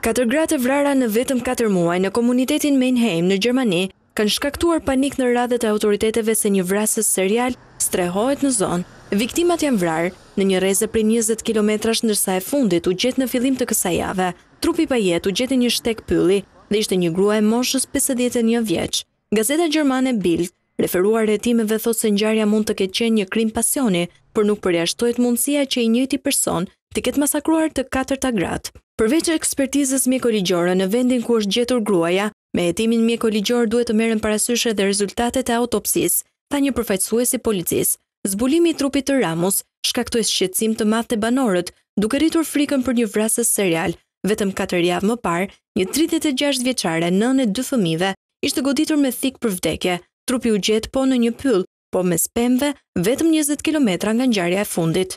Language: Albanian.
Katër gra të vrara në vetëm katër muaj në komunitetin Manheim në Gjermani kanë shkaktuar panik në radhët e autoriteteve se një vrasës serial strehohet në zonë. Viktimat janë vrarë në një rreze prej njëzet kilometrash ndërsa e fundit u gjet në fillim të kësaj jave. Trupi pa jetë u gjet në një shtek pylli dhe ishte një grua e moshës pesëdhjetë e një vjeç. Gazeta gjermane Bild, referuar hetimeve thotë se ngjarja mund të ketë qenë një krim pasioni, por nuk përjashtohet mundësia që i njëjti person t'i ketë masakruar të katërta gratë. Përveç ekspertizës mjeko-ligjore në vendin ku është gjetur gruaja, me hetimin mjeko-ligjor duhet të merren parasysh edhe rezultatet e autopsisë, tha një përfaqësues i policisë. Zbulimi i trupit të Ramos shkaktoi shqetësim të madh te banorët, duke rritur frikën për një vrasës serial. Vetëm katër javë më parë, një tridhjetë e gjashtë vjeçare, nënë e dy fëmijëve, Ishte goditur me thikë për vdekje. Trupi u gjet po në një pyll, po mes pemëve, vetëm njëzet kilometra nga ngjarja e fundit.